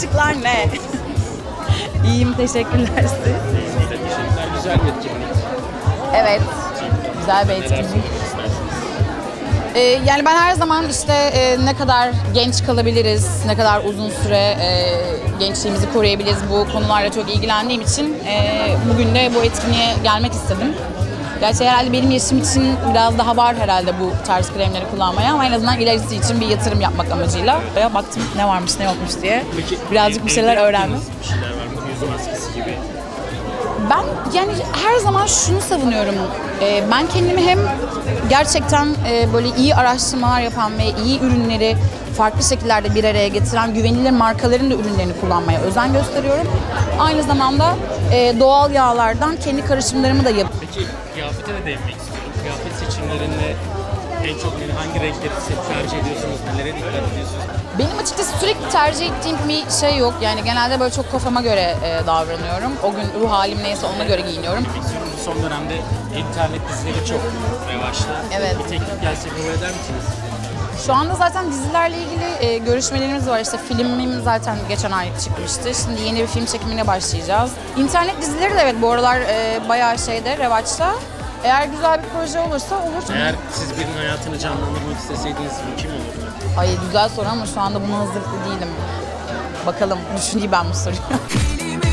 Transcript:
Kayıtlar ne? İyiyim teşekkürler siz. Teşekkürler. Güzel bir etkinlik. Evet. Güzel bir etkinlik. Ee, yani ben her zaman işte e, ne kadar genç kalabiliriz, ne kadar uzun süre e, gençliğimizi koruyabiliriz bu konularla çok ilgilendiğim için e, bugün de bu etkinliğe gelmek istedim. Gerçi herhalde benim yaşım için biraz daha var herhalde bu tarz kremleri kullanmaya ama en azından ilerisi için bir yatırım yapmak amacıyla. Ya baktım ne varmış ne yokmuş diye. Peki, Birazcık bir şeyler öğrendim. Bir şeyler var mı? Yüz maskesi gibi. Ben yani her zaman şunu savunuyorum. Ee, ben kendimi hem gerçekten e, böyle iyi araştırmalar yapan ve iyi ürünleri farklı şekillerde bir araya getiren güvenilir markaların da ürünlerini kullanmaya özen gösteriyorum. Aynı zamanda e, doğal yağlardan kendi karışımlarımı da yapıyorum. Peki kıyafete de değinmek istiyorum. Kıyafet seçimlerinde en çok yani hangi renkleri tercih ediyorsunuz? Nelere dikkat ediyorsunuz? Benim açıkçası sürekli tercih ettiğim bir şey yok. Yani genelde böyle çok kafama göre e, davranıyorum. O gün ruh halim neyse ona göre giyiniyorum. Son dönemde internet dizileri çok revaçta. Evet. Bir teklif gelse kabul eder misiniz? Şu anda zaten dizilerle ilgili e, görüşmelerimiz var. İşte filmim zaten geçen ay çıkmıştı. Şimdi yeni bir film çekimine başlayacağız. İnternet dizileri de evet bu aralar e, bayağı şeyde, revaçta. Eğer güzel bir proje olursa olur. Eğer siz birinin hayatını canlandırmak isteseydiniz bu kim olurdu? Ay güzel soru ama şu anda buna hazırlıklı değilim. Bakalım düşüneyim ben bu soruyu.